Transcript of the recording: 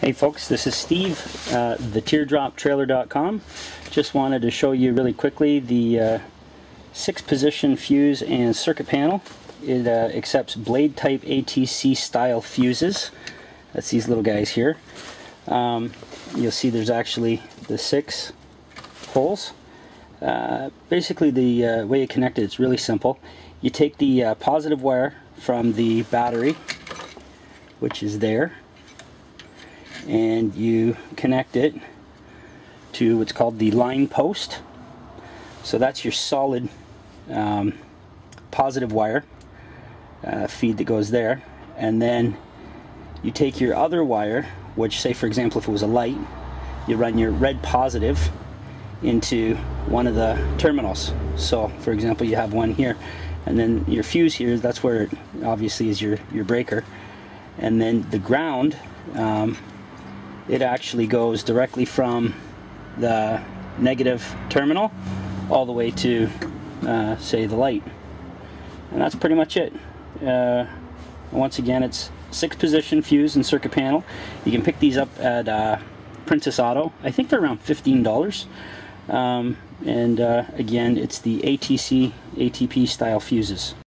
Hey folks, this is Steve, uh, theteardroptrailer.com. Just wanted to show you really quickly the uh, six position fuse and circuit panel. It uh, accepts blade type ATC style fuses. That's these little guys here. Um, you'll see there's actually the six holes. Uh, basically the uh, way you connect it is really simple. You take the uh, positive wire from the battery, which is there, and you connect it to what's called the line post. So that's your solid um, positive wire uh, feed that goes there. And then you take your other wire, which say for example if it was a light, you run your red positive into one of the terminals. So for example you have one here and then your fuse here, that's where it obviously is your, your breaker. And then the ground um, it actually goes directly from the negative terminal all the way to uh, say the light. And that's pretty much it. Uh, once again it's six position fuse and circuit panel. You can pick these up at uh, Princess Auto. I think they're around $15 um, and uh, again it's the ATC ATP style fuses